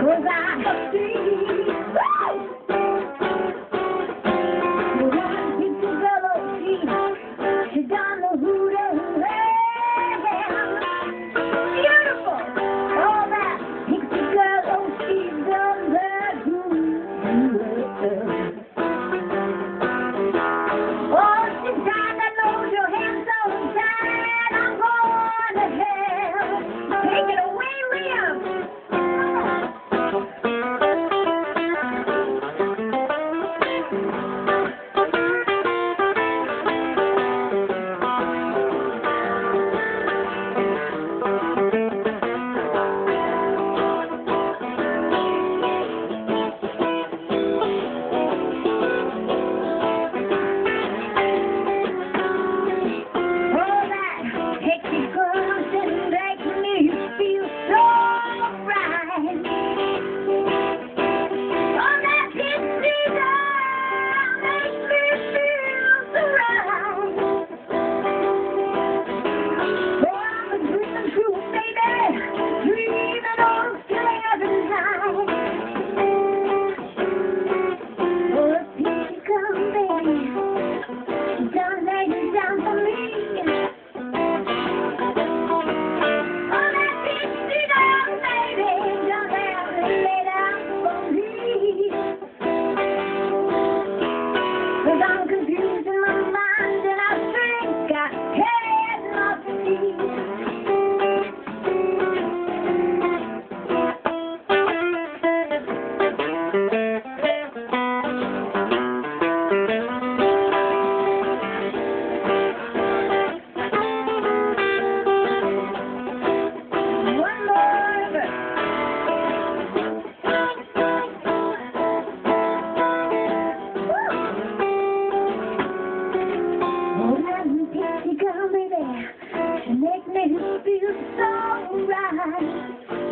Cause I see. down. Maybe me feel so right.